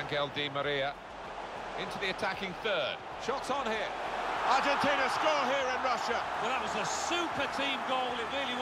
Angel Di Maria into the attacking third. Shots on here. Argentina score here in Russia. Well, that was a super team goal, it really was.